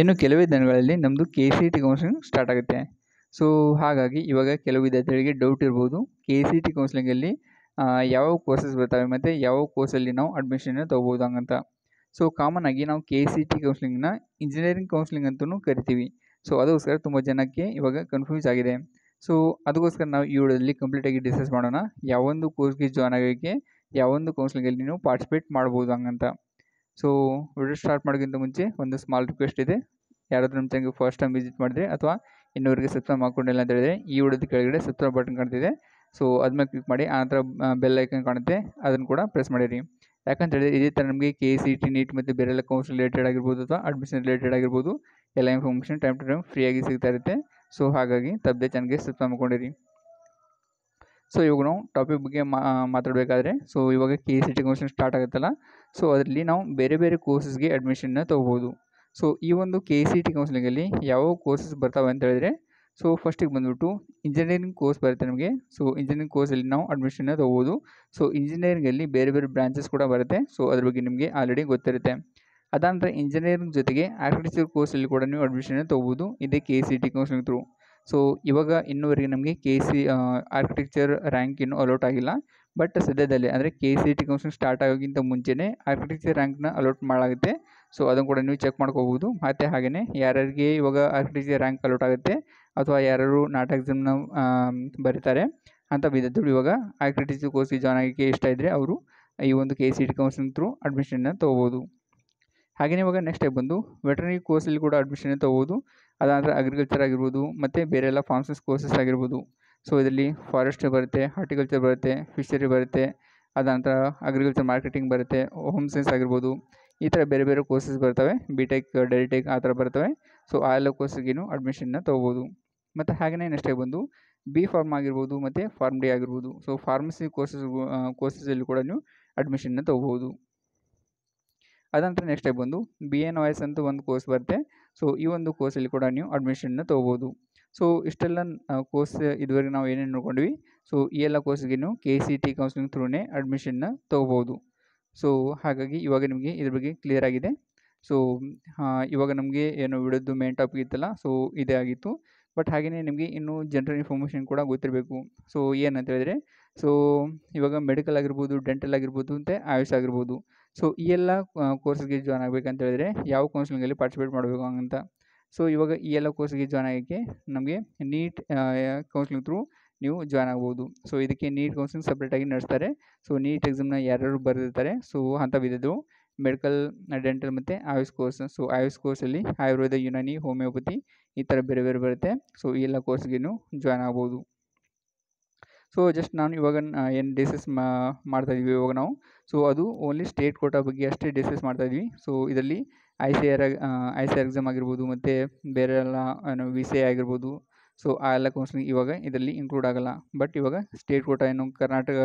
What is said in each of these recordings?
ಇನ್ನು ಕೆಲವೇ ದಿನಗಳಲ್ಲಿ ನಮ್ಮದು K C T counselling start ಆಗುತ್ತೆ. ಸೊ ಹಾಗಾಗಿ ಇವಾಗ ಕೆಲವು ವಿದ್ಯಾರ್ಥಿಗಳಿಗೆ ಡೌಟ್ ಇರ್ಬೋದು. ಕೆ ಸಿ ಟಿ ಕೌನ್ಸಿಲಿಂಗಲ್ಲಿ ಯಾವ ಕೋರ್ಸಸ್ ಬರ್ತವೆ ಮತ್ತು ಯಾವ ಕೋರ್ಸಲ್ಲಿ ನಾವು ಅಡ್ಮಿಷನ್ ತೊಗೋಬೋದು ಹಂಗಂತ. ಸೊ ಕಾಮನ್ ಆಗಿ ನಾವು ಕೆ ಸಿ ಟಿ ಕೌನ್ಸಿಲಿಂಗ್ನ ಇಂಜಿನಿಯರಿಂಗ್ ಕೌನ್ಸಿಲಿಂಗ್ ಅಂತಲೂ ಕರಿತೀವಿ. ಸೊ ಅದಕ್ಕೋಸ್ಕರ ತುಂಬ ಜನಕ್ಕೆ ಇವಾಗ ಕನ್ಫ್ಯೂಸ್ ಆಗಿದೆ. ಸೊ ಅದಕ್ಕೋಸ್ಕರ ನಾವು ಈ ವಿಡಿಯೋದಲ್ಲಿ ಕಂಪ್ಲೀಟಾಗಿ ಡಿಸ್ಕಸ್ ಮಾಡೋಣ. ಯಾವೊಂದು ಕೋರ್ಸ್ಗೆ ಜಾಯ್ನ್ ಆಗೋಕ್ಕೆ ಯಾವೊಂದು ಕೌನ್ಸಿಲಿಂಗಲ್ಲಿ ನೀವು ಪಾರ್ಟಿಸಿಪೇಟ್ ಮಾಡ್ಬೋದು ಹಂಗಂತ. ಸೊ ವಿಡಿಯೋ ಸ್ಟಾರ್ಟ್ ಮಾಡೋಕ್ಕಿಂತ ಮುಂಚೆ ಒಂದು ಸ್ಮಾಲ್ ರಿಕ್ವೆಸ್ಟ್ ಇದೆ. ಯಾರಾದರೂ ನಮ್ಮ ಚಾನಲ್ಗೆ ಫಸ್ಟ್ ಟೈಮ್ ವಿಸಿಟ್ ಮಾಡಿದ್ರೆ ಅಥವಾ ಇನ್ನೂವರೆಗೆ ಸಬ್ಸ್ಕ್ರೈಬ್ ಮಾಡ್ಕೊಂಡಿಲ್ಲ ಅಂತ ಹೇಳಿದ್ರೆ ಈ ವಿಡಿಯೋದ ಕೆಳಗಡೆ ಸಬ್ಸ್ಕ್ರೈಬ್ ಬಟನ್ ಕಾಣ್ತಿದೆ. ಸೊ ಅದ್ಮೇಲೆ ಕ್ಲಿಕ್ ಮಾಡಿ ಆನಂತರ ಬೆಲ್ ಐಕನ್ ಕಾಣುತ್ತೆ. ಅದನ್ನು ಕೂಡ ಪ್ರೆಸ್ ಮಾಡಿರಿ. ಯಾಕಂತ ಹೇಳಿದ್ರೆ ಇದೇ ಥರ ನಮಗೆ ಕೆ ಸಿ ಟಿ ನೀಟ್ ಮತ್ತು ಬೇರೆಲ್ಲ ಕೌನ್ಸಿಲ್ ರಿಲೇಟೆಡ್ ಆಗಿರ್ಬೋದು ಅಥವಾ ಅಡ್ಮಿಷನ್ ರಿಲೇಟೆಡ್ ಆಗಿರ್ಬೋದು, ಎಲ್ಲ ಇನ್ಫಾರ್ಮೇಷನ್ ಟೈಮ್ ಟು ಟೈಮ್ ಫ್ರೀಯಾಗಿ ಸಿಗ್ತಾ ಇರುತ್ತೆ. ಸೊ ಹಾಗಾಗಿ ತಪ್ಪದೆ ಚೆನ್ನಾಗಿ ಸಬ್ಸ್ಕ್ರೈಬ್ ಮಾಡ್ಕೊಂಡಿರಿ. ಸೊ ಇವಾಗ ನಾವು ಟಾಪಿಕ್ ಬಗ್ಗೆ ಮಾತಾಡಬೇಕಾದ್ರೆ ಸೊ ಇವಾಗ K C T commission start ಆಗುತ್ತಲ್ಲ? ಸೊ ಅದರಲ್ಲಿ ನಾವು ಬೇರೆ ಬೇರೆ ಕೋರ್ಸಸ್ಗೆ ಅಡ್ಮಿಷನ್ನ ತೊಗೋಬೋದು. ಸೊ ಈ ಒಂದು ಕೆ ಸಿ ಟಿ ಕೌನ್ಸಿಲಿಂಗಲ್ಲಿ ಯಾವ ಕೋರ್ಸಸ್ ಬರ್ತಾವೆ ಅಂತ ಹೇಳಿದ್ರೆ ಸೊ ಫಸ್ಟಿಗೆ ಬಂದುಬಿಟ್ಟು ಇಂಜಿನಿಯರಿಂಗ್ ಕೋರ್ಸ್ ಬರುತ್ತೆ ನಮಗೆ. ಸೊ ಇಂಜಿನಿಯರಿಂಗ್ ಕೋರ್ಸಲ್ಲಿ ನಾವು ಅಡ್ಮಿಷನ್ನ ತೊಗೋಬೋದು. ಸೊ ಇಂಜಿನಿಯರಿಂಗಲ್ಲಿ ಬೇರೆ ಬೇರೆ ಬ್ರಾಂಚಸ್ ಕೂಡ ಬರುತ್ತೆ. ಸೊ ಅದ್ರ ಬಗ್ಗೆ ನಿಮಗೆ ಆಲ್ರೆಡಿ ಗೊತ್ತಿರುತ್ತೆ. ಅದಾನಂತರ ಇಂಜಿನಿಯರಿಂಗ್ ಜೊತೆಗೆ ಆರ್ಕಿಟೆಕ್ಚರ್ ಕೋರ್ಸಲ್ಲಿ ಕೂಡ ನೀವು ಅಡ್ಮಿಷನ್ನ ತೊಗೋಬೋದು. ಇದೇ K C T counselling through so ಇವಾಗ ಇನ್ನೂವರೆಗೆ ನಮಗೆ ಕೆ ಸಿ ಆರ್ಕಿಟೆಕ್ಚರ್ ರ್ಯಾಂಕ್ ಇನ್ನೂ ಅಲೋಟ್ ಆಗಿಲ್ಲ. ಬಟ್ ಸದ್ಯದಲ್ಲೇ, ಅಂದರೆ K C T council start ಆಗೋಕ್ಕಿಂತ ಮುಂಚೆನೇ ಆರ್ಕಿಟೆಕ್ಚರ್ ರ್ಯಾಂಕ್ನ ಅಲೋಟ್ ಮಾಡಲಾಗುತ್ತೆ ಸೊ ಅದನ್ನು ಕೂಡ ನೀವು ಚೆಕ್ ಮಾಡ್ಕೋಬೋದು. ಮತ್ತು ಹಾಗೆಯೇ ಯಾರ್ಯಾರಿಗೆ ಇವಾಗ ಆರ್ಕಿಟೆಕ್ಚರ್ ರ್ಯಾಂಕ್ ಅಲೋಟ್ ಆಗುತ್ತೆ, ಅಥವಾ ಯಾರ್ಯಾರು ನಾಟ ಎಕ್ಸಾಮ್ನ ಬರೀತಾರೆ, ಅಂತ ವಿದ್ಯಾರ್ಥಿಗಳು ಇವಾಗ ಆರ್ಕಿಟೆಕ್ಚರ್ ಕೋರ್ಸ್ಗೆ ಜಾಯ್ನ್ ಆಗೋಕ್ಕೆ ಇಷ್ಟ ಇದ್ದರೆ ಅವರು ಈ ಒಂದು K C T council through ಅಡ್ಮಿಷನ್ನ ತೊಗೋಬೋದು. ಹಾಗೆಯೇ ಇವಾಗ ನೆಕ್ಸ್ಟ್ ಬಂದು ವೆಟರ್ನರಿ ಕೋರ್ಸಲ್ಲಿ ಕೂಡ ಅಡ್ಮಿಷನ್ ತೊಗೋಬೋದು. ಅದಾದರೆ ಅಗ್ರಿಕಲ್ಚರ್ ಆಗಿರ್ಬೋದು, ಮತ್ತು ಬೇರೆ ಎಲ್ಲ ಫಾರ್ಮ್ಸಸ್ ಕೋರ್ಸಸ್ ಆಗಿರ್ಬೋದು. ಸೊ ಇದರಲ್ಲಿ ಫಾರೆಸ್ಟ್ ಬರುತ್ತೆ ಹಾರ್ಟಿಕಲ್ಚರ್ ಬರುತ್ತೆ ಫಿಶರಿ ಬರುತ್ತೆ ಅದಾನಂತರ ಅಗ್ರಿಕಲ್ಚರ್ ಮಾರ್ಕೆಟಿಂಗ್ ಬರುತ್ತೆ ಹೋಮ್ ಸೈನ್ಸ್ ಆಗಿರ್ಬೋದು, ಈ ಥರ ಬೇರೆ ಬೇರೆ ಕೋರ್ಸಸ್ ಬರ್ತವೆ ಬಿ ಟೆಕ್ ಡೆಲ್ ಆ ಥರ ಬರ್ತವೆ. ಸೊ ಆ ಎಲ್ಲ ಕೋರ್ಸಿಗೇನು ಅಡ್ಮಿಷನ್ನ ತೊಗೋಬೋದು. ಮತ್ತು ಹಾಗೆಯೇ ನೆಕ್ಸ್ಟ್ ಬಂದು ಬಿ ಫಾರ್ಮ್ ಆಗಿರ್ಬೋದು, ಮತ್ತು ಫಾರ್ಮ್ ಡಿ ಆಗಿರ್ಬೋದು. ಸೊ ಫಾರ್ಮಸಿ ಕೋರ್ಸಸ್ ಕೋರ್ಸಸಲ್ಲಿ ಕೂಡ ನೀವು ಅಡ್ಮಿಷನ್ನ ತೊಗೋಬೋದು. ಅದಂತರ ನೆಕ್ಸ್ಟ್ ಬಂದು ಬಿ ಎನ್ ವಾಯ್ಸ್ ಅಂತ ಒಂದು ಕೋರ್ಸ್ ಬರುತ್ತೆ. ಸೊ ಈ ಒಂದು ಕೋರ್ಸಲ್ಲಿ ಕೂಡ ನೀವು ಅಡ್ಮಿಷನ್ನ ತೊಗೋಬೋದು. ಸೊ ಇಷ್ಟೆಲ್ಲ ಕೋರ್ಸ್ ಇದುವರೆಗೆ ನಾವು ಏನೇನು ನೋಡ್ಕೊಂಡ್ವಿ? ಸೊ ಈ ಎಲ್ಲ ಕೋರ್ಸ್ಗೆ ನೀವು ಕೆ ಸಿ ಟಿ ಕೌನ್ಸಿಲಿಂಗ್ ಥ್ರೂನೇ ಅಡ್ಮಿಷನ್ನ ತೊಗೋಬೋದು. ಸೊ ಹಾಗಾಗಿ ಇವಾಗ ನಿಮಗೆ ಇದ್ರ ಬಗ್ಗೆ ಕ್ಲಿಯರ್ ಆಗಿದೆ. ಸೊ ಇವಾಗ ನಮಗೆ ಏನು ವಿಡಿಯೋದು ಮೇನ್ ಟಾಪಿಕ್ ಇತ್ತಲ್ಲ ಸೊ ಇದೇ ಆಗಿತ್ತು. ಬಟ್ ಹಾಗೆಯೇ ನಿಮಗೆ ಇನ್ನೂ ಜನರಲ್ ಇನ್ಫಾರ್ಮೇಷನ್ ಕೂಡ ಗೊತ್ತಿರಬೇಕು. ಸೊ ಏನಂತ ಹೇಳಿದ್ರೆ ಸೊ ಇವಾಗ ಮೆಡಿಕಲ್ ಆಗಿರ್ಬೋದು ಡೆಂಟಲ್ ಆಗಿರ್ಬೋದು, ಮತ್ತು ಆಯುಷ್ ಆಗಿರ್ಬೋದು. ಸೊ ಈ ಎಲ್ಲ ಕೋರ್ಸ್ಗೆ ಜಾಯ್ನ್ ಆಗಬೇಕಂತ ಹೇಳಿದ್ರೆ ಯಾವ ಕೌನ್ಸಿಲಿಂಗಲ್ಲಿ ಪಾರ್ಟಿಸಿಪೇಟ್ ಮಾಡಬೇಕು ಅಂತ ಸೊ ಇವಾಗ ಈ ಎಲ್ಲ ಕೋರ್ಸ್ಗೆ ಜಾಯ್ನ್ ಆಗೋಕ್ಕೆ ನಮಗೆ ನೀಟ್ ಕೌನ್ಸಿಲಿಂಗ್ ಥ್ರೂ ನೀವು ಜಾಯ್ನ್ ಆಗ್ಬೋದು. ಸೊ ಇದಕ್ಕೆ ನೀಟ್ ಕೌನ್ಸಿಲಿಂಗ್ ಸಪ್ರೇಟಾಗಿ ನಡೆಸ್ತಾರೆ. ಸೊ ನೀಟ್ ಎಕ್ಸಾಮ್ನ ಯಾರ್ಯಾರು ಬರೆದಿರ್ತಾರೆ. ಸೊ ಅಂಥ ವಿಧದ್ದು ಮೆಡಿಕಲ್ ಡೆಂಟಲ್ ಮತ್ತು ಆಯುಷ್ ಕೋರ್ಸ್ ಸೊ ಆಯುಷ್ ಕೋರ್ಸಲ್ಲಿ ಆಯುರ್ವೇದ, ಯುನಾನಿ ಹೋಮಿಯೋಪತಿ ಈ ಥರ ಬೇರೆ ಬೇರೆ ಬರುತ್ತೆ. ಸೊ ಈ ಎಲ್ಲ ಕೋರ್ಸ್ಗೆ ಜಾಯ್ನ್ ಆಗ್ಬೋದು. ಸೊ ಜಸ್ಟ್ ನಾನು ಇವಾಗ ಏನು ಡಿಸ್ಕಸ್ ಇದ್ದೀವಿ ಇವಾಗ ನಾವು. ಸೊ ಅದು ಓನ್ಲಿ ಸ್ಟೇಟ್ ಕೋಟಾ ಬಗ್ಗೆ ಅಷ್ಟೇ ಡಿಸ್ಕಸ್ ಮಾಡ್ತಾಯಿದ್ವಿ. ಸೊ ಇದರಲ್ಲಿ I C R I C R exam ಆಗಿರ್ಬೋದು, ಮತ್ತು ಬೇರೆ ಎಲ್ಲ ಏನು ವಿ ಸಿ ಆಗಿರ್ಬೋದು. ಸೊ ಆ ಎಲ್ಲ ಕೌನ್ಸಿಲಿಂಗ್ ಇವಾಗ ಇದರಲ್ಲಿ ಇನ್ಕ್ಲೂಡ್ ಆಗೋಲ್ಲ. ಬಟ್ ಇವಾಗ ಸ್ಟೇಟ್ ಕೋಟಾ ಏನು ಕರ್ನಾಟಕ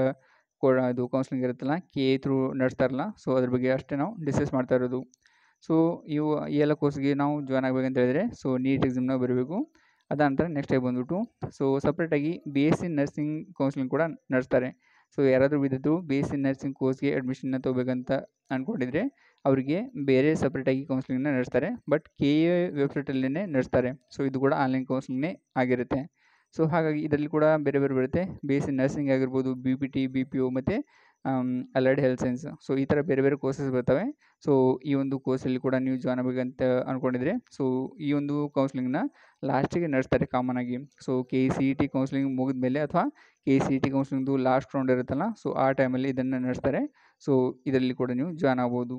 ಕೋ ಅದು ಕೌನ್ಸಿಲಿಂಗ್ ಇರುತ್ತಲ್ಲ ಕೆ ಎ ಥ್ರೂ ನಡೆಸ್ತಾರಲ್ಲ ಸೊ ಅದ್ರ ಬಗ್ಗೆ ಅಷ್ಟೇ ನಾವು ಡಿಸ್ಕಸ್ ಮಾಡ್ತಾ ಇರೋದು. ಸೊ ಇವು, ಈ ಎಲ್ಲ ಕೋರ್ಸ್ಗೆ ನಾವು ಜಾಯ್ನ್ ಆಗಬೇಕಂತ ಹೇಳಿದ್ರೆ ಸೊ ನೀಟ್ ಎಕ್ಸಾಮ್ನ ಬರಬೇಕು. ಅದಾನಂತರ ನೆಕ್ಸ್ಟ್ ಆಗಿ ಬಂದ್ಬಿಟ್ಟು ಸೊ ಸಪ್ರೇಟಾಗಿ B S C nursing counselling ಕೂಡ ನಡೆಸ್ತಾರೆ. ಸೊ ಯಾರಾದರೂ ವಿದ್ಯಾರ್ಥಿಗಳು ಬಿ ಎಸ್ ಸಿ ನರ್ಸಿಂಗ್ ಕೋರ್ಸ್ಗೆ ಅಡ್ಮಿಷನ್ನ ತೊಗೋಬೇಕಂತ ಅಂದ್ಕೊಂಡಿದ್ರೆ ಅವರಿಗೆ ಬೇರೆ ಸಪ್ರೇಟಾಗಿ ಕೌನ್ಸಿಲಿಂಗ್ನ ನಡೆಸ್ತಾರೆ. ಬಟ್ ಕೆ ಎ ವೆಬ್ಸೈಟಲ್ಲೇ ನಡೆಸ್ತಾರೆ. ಸೊ ಇದು ಕೂಡ ಆನ್ಲೈನ್ ಕೌನ್ಸಿಲಿಂಗ್ನೇ ಆಗಿರುತ್ತೆ. ಸೊ ಹಾಗಾಗಿ ಇದರಲ್ಲಿ ಕೂಡ ಬೇರೆ ಬೇರೆ ಬರುತ್ತೆ. ಬಿ ಎಸ್ ಸಿ ನರ್ಸಿಂಗ್ ಆಗಿರ್ಬೋದು B P T B P O ಮತ್ತು ಅಲೈಡ್ ಹೆಲ್ತ್ ಸೈನ್ಸ್ ಸೊ ಈ ಥರ ಬೇರೆ ಬೇರೆ ಕೋರ್ಸಸ್ ಬರ್ತವೆ. ಸೊ ಈ ಒಂದು ಕೋರ್ಸಲ್ಲಿ ಕೂಡ ನೀವು ಜಾಯ್ನ್ ಆಗಬೇಕಂತ ಅಂದ್ಕೊಂಡಿದ್ರೆ ಸೊ ಈ ಒಂದು ಕೌನ್ಸಿಲಿಂಗ್ನ ಲಾಸ್ಟಿಗೆ ನಡೆಸ್ತಾರೆ ಕಾಮನ್ ಆಗಿ. So K C E T counselling ಮುಗಿದ ಮೇಲೆ ಅಥವಾ ಕೆ ಸಿ ಇ ಟಿ ಕೌನ್ಸಿಲಿಂಗ್ದು ಲಾಸ್ಟ್ ರೌಂಡ್ ಇರುತ್ತಲ್ಲ ಸೊ ಆ ಟೈಮಲ್ಲಿ ಇದನ್ನು ನಡೆಸ್ತಾರೆ. ಸೊ ಇದರಲ್ಲಿ ಕೂಡ ನೀವು ಜಾಯ್ನ್ ಆಗ್ಬೋದು.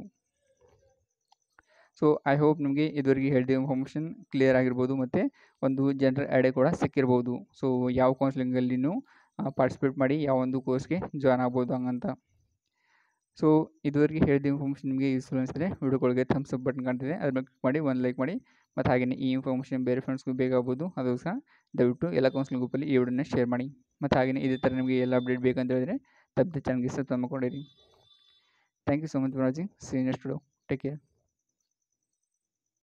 ಸೊ ಐ ಹೋಪ್ ನಿಮಗೆ ಇದುವರೆಗೆ ಹೇಳಿದ ಇನ್ಫಾರ್ಮೇಷನ್ ಕ್ಲಿಯರ್ ಆಗಿರ್ಬೋದು ಮತ್ತು ಒಂದು ಜನರಲ್ ಐಡಿಯಾ ಕೂಡ ಸಿಕ್ಕಿರ್ಬೋದು. ಸೊ ಯಾವ ಕೌನ್ಸಿಲಿಂಗಲ್ಲಿ ನೀವು ಪಾರ್ಟಿಸಿಪೇಟ್ ಮಾಡಿ ಯಾವ ಒಂದು ಕೋರ್ಸ್ಗೆ ಜಾಯ್ನ್ ಆಗ್ಬೋದು ಹಂಗಂತ. ಸೊ ಇದುವರೆಗೆ ಹೇಳಿದ ಇನ್ಫಾರ್ಮೇಷನ್ ನಿಮಗೆ ಯೂಸ್ಫುಲ್ ಅನಿಸಿದ್ರೆ ವಿಡಿಯೋಗಳಿಗೆ ಥಮ್ಸ್ ಅಪ್ ಬಟನ್ ಕಾಣ್ತಿದೆ. ಅದ್ರ ಮೇಲೆ ಕ್ಲಿಕ್ ಮಾಡಿ, ಒಂದು ಲೈಕ್ ಮಾಡಿ, ಮತ್ತು ಹಾಗೆಯೇ ಈ ಇನ್ಫಾರ್ಮೇಷನ್ ಬೇರೆ ಫ್ರೆಂಡ್ಸ್ಗೂ ಬೇಕಾಗ್ಬೋದು ಅದು ಸಹ ದಯವಿಟ್ಟು ಎಲ್ಲ ಕೌನ್ಸಿಲಿಂಗ್ ಗ್ರೂಪಲ್ಲಿ ಈ ವಿಡಿಯೋನ ಶೇರ್ ಮಾಡಿ. ಮತ್ತು ಹಾಗೆಯೇ ಇದೇ ಥರ ನಿಮಗೆ ಎಲ್ಲ ಅಪ್ಡೇಟ್ ಬೇಕಂತ ಹೇಳಿದ್ರೆ, ತಪ್ಪದೆ ಚಾನಲ್ಗೆ subscribe ಮಾಡ್ಕೊಂಡಿರಿ. Thank you so much for watching see next video take care